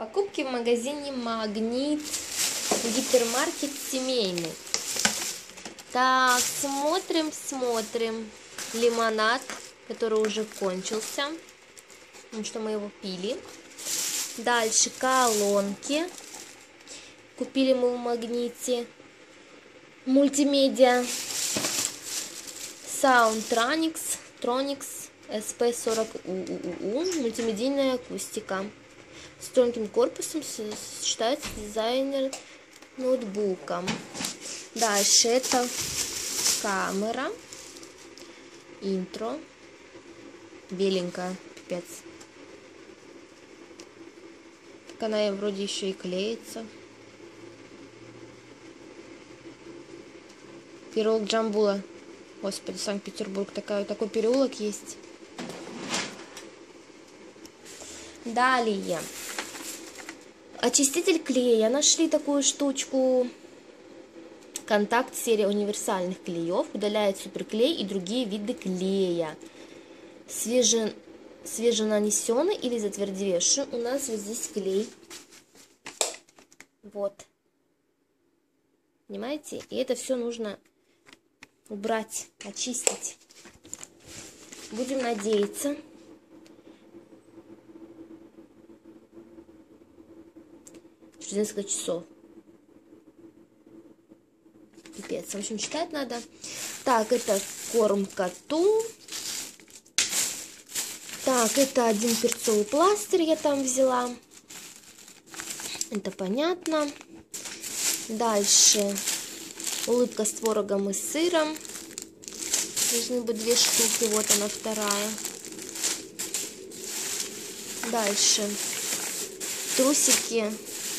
Покупки в магазине Магнит, гипермаркет семейный. Так, смотрим, смотрим. Лимонад, который уже кончился, потому что мы его пили. Дальше колонки. Купили мы в Магните. Мультимедиа. Soundtronics. Tronix SP40UUU. Мультимедийная акустика. С тонким корпусом сочетается дизайнер ноутбуком. Дальше это камера. Интро. Беленькая, пипец. Так она вроде еще и клеится. Переулок Джамбула. Господи, Санкт-Петербург. Такой, такой переулок есть. Далее. Очиститель клея. Нашли такую штучку. Контакт серия универсальных клеев. Удаляет суперклей и другие виды клея. Свеже... Свеженанесенный или затвердевший. У нас вот здесь клей. Вот. Понимаете? И это все нужно убрать, очистить. Будем надеяться. Через несколько часов. Пипец. В общем, читать надо. Так, это корм коту. Так, это один перцовый пластырь я там взяла. Это понятно. Дальше улыбка с творогом и сыром. Должны быть две штуки. Вот она вторая. Дальше. Трусики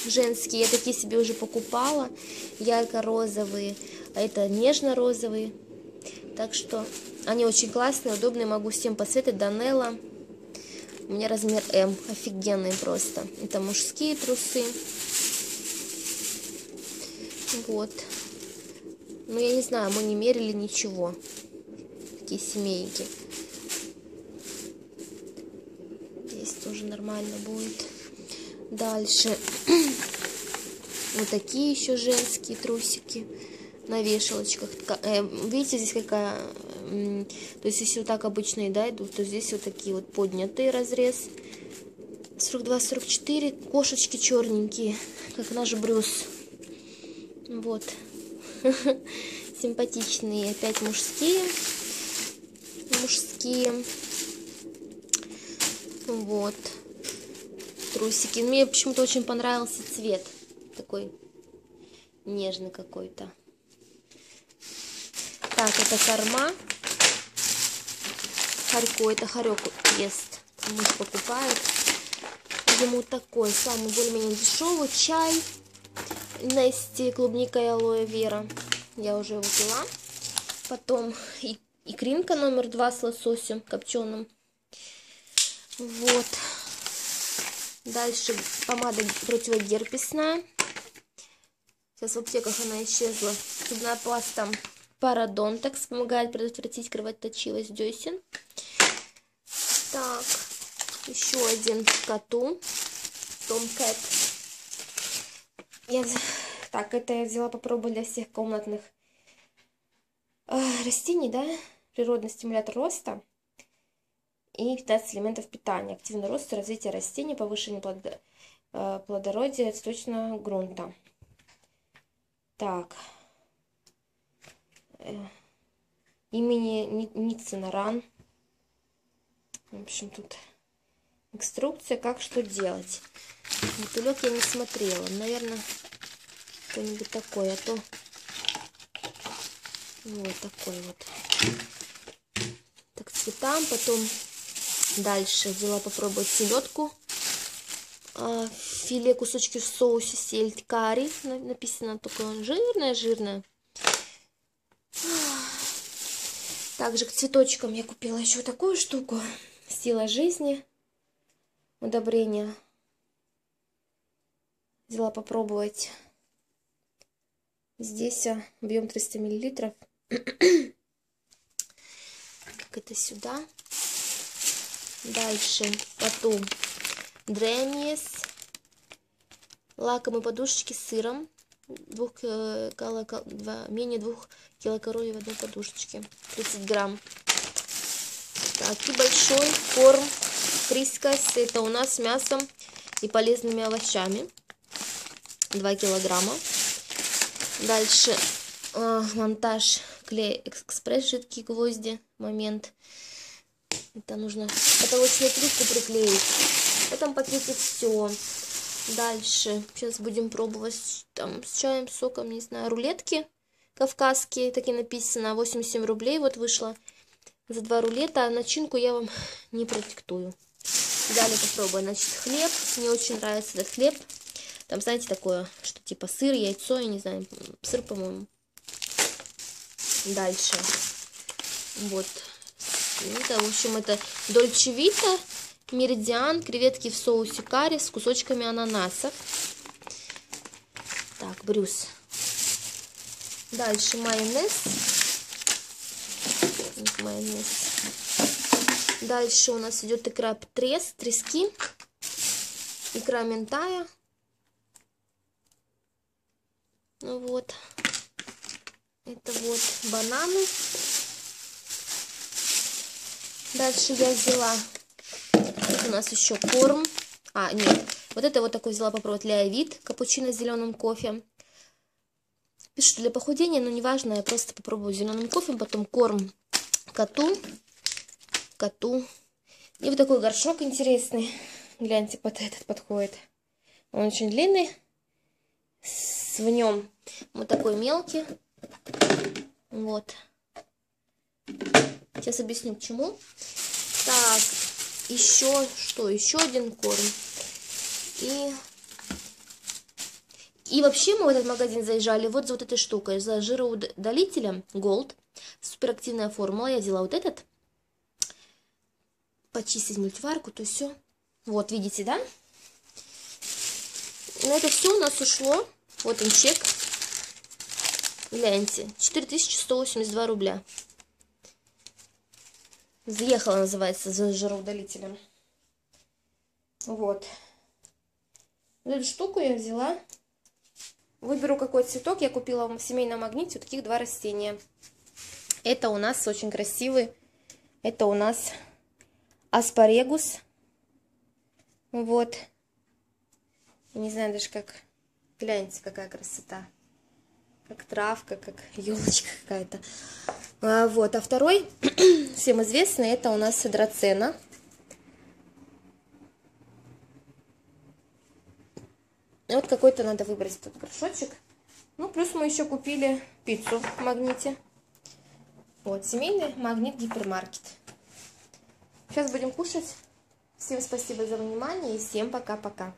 женские. Я такие себе уже покупала. Ярко-розовые. А это нежно-розовые. Так что они очень классные, удобные. Могу всем посоветовать. Данелла. У меня размер М. Офигенные просто. Это мужские трусы. Вот. Ну, я не знаю, мы не мерили ничего. Такие семейки. Здесь тоже нормально будет. Дальше. Вот такие еще женские трусики на вешалочках. Э, видите, здесь какая... То есть, если вот так обычные, да, идут, то здесь вот такие вот поднятые разрез. 42-44, кошечки черненькие, как наш Брюс. Вот. Симпатичные. Опять мужские. Мужские. Вот. Трусики. Мне почему-то очень понравился цвет. Такой нежный какой-то. Так, это корма. Харько. Это хорек ест. Муж покупает. Ему такой, самый более-менее дешевый чай. Нести клубника и алоэ вера. Я уже его пила. Потом икринка номер два с лососем копченым. Вот. Дальше помада противогерпесная. Сейчас в аптеках она исчезла. Зубная паста Парадонтекс помогает предотвратить кровоточивость десен. Так, еще один коту. Том. Я... Так, это я взяла попробовать для всех комнатных растений, да? Природный стимулятор роста и 15 элементов питания. Активный рост и развитие растений, повышение э, плодородия отсточного грунта. Так. Э, имени Ницинаран. В общем, тут инструкция, как что делать. Бутылек я не смотрела. Наверное, что-нибудь такое, а то вот такой вот. Так, цветам. Потом дальше взяла попробовать селедку. А, филе, кусочки в соусе сельдь карри. Написано только жирная-жирная. Также к цветочкам я купила еще такую штуку. Сила жизни. Удобрение взяла попробовать. Здесь а, объем 300 миллилитров. как это сюда. Дальше потом Дремиес лакомые подушечки с сыром. Двух, э, кало, два, менее двух килокалорий в одной подушечке. 30 грамм. Так, и большой корм фрискас. Это у нас с мясом и полезными овощами. 2 килограмма. Дальше э, монтаж клей экспресс жидкие гвозди. Момент. Это нужно потолочную плитку приклеить. Этом пакете все. Дальше. Сейчас будем пробовать там с чаем, соком, не знаю, рулетки кавказские. Так и написано. 87 рублей вот вышло за два рулета. А начинку я вам не продиктую. Далее попробую. Значит, хлеб. Мне очень нравится этот хлеб. Там, знаете, такое, что типа сыр, яйцо, я не знаю, сыр, по-моему. Дальше. Вот. Это, в общем, это Дольче Вита меридиан, креветки в соусе карри с кусочками ананаса. Так, брюс. Дальше майонез. Майонез. Дальше у нас идет икра трес, трески. Икра ментая. Ну вот. Это вот бананы. Дальше я взяла Тут у нас еще корм. А, нет. Вот это вот такой взяла попробовать Леовид, капучино с зеленым кофе. Пишут, для похудения, но неважно, я просто попробую зеленым кофе, потом корм коту, коту. И вот такой горшок интересный. Гляньте, под этот подходит. Он очень длинный. С, в нем вот такой мелкий. Вот. Сейчас объясню, к чему. Так, еще что? Еще один корм. И... И вообще мы в этот магазин заезжали вот за вот этой штукой, за жироудалителем Gold. Суперактивная формула. Я взяла вот этот. Почистить мультиварку, то все. Вот, видите, да? На это все у нас ушло. Вот он чек. Гляньте, 4182 рубля. Заехала, называется, за жироудалителем. Вот. Эту штуку я взяла. Выберу какой цветок. Я купила в семейном магните вот таких два растения. Это у нас очень красивый. Это у нас аспарегус. Вот. Не знаю даже как. Гляньте, какая красота. Как травка, как елочка какая-то. А, вот, а второй, всем известный, это у нас драцена. Вот какой-то надо выбрать этот горшочек. Ну, плюс мы еще купили пиццу в магните. Вот, семейный магнит гипермаркет. Сейчас будем кушать. Всем спасибо за внимание и всем пока-пока.